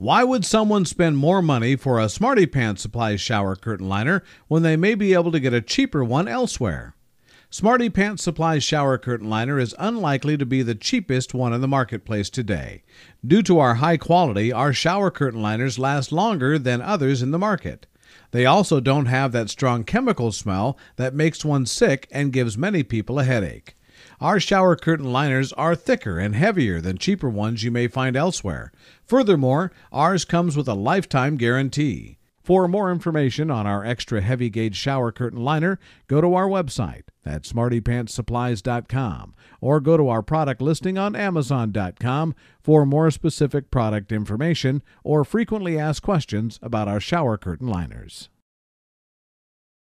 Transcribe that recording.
Why would someone spend more money for a Smarty Pants Supplies shower curtain liner when they may be able to get a cheaper one elsewhere? Smarty Pants Supplies shower curtain liner is unlikely to be the cheapest one in the marketplace today. Due to our high quality, our shower curtain liners last longer than others in the market. They also don't have that strong chemical smell that makes one sick and gives many people a headache. Our shower curtain liners are thicker and heavier than cheaper ones you may find elsewhere. Furthermore, ours comes with a lifetime guarantee. For more information on our extra heavy gauge shower curtain liner, go to our website at smartypantssupplies.com or go to our product listing on amazon.com for more specific product information or frequently asked questions about our shower curtain liners.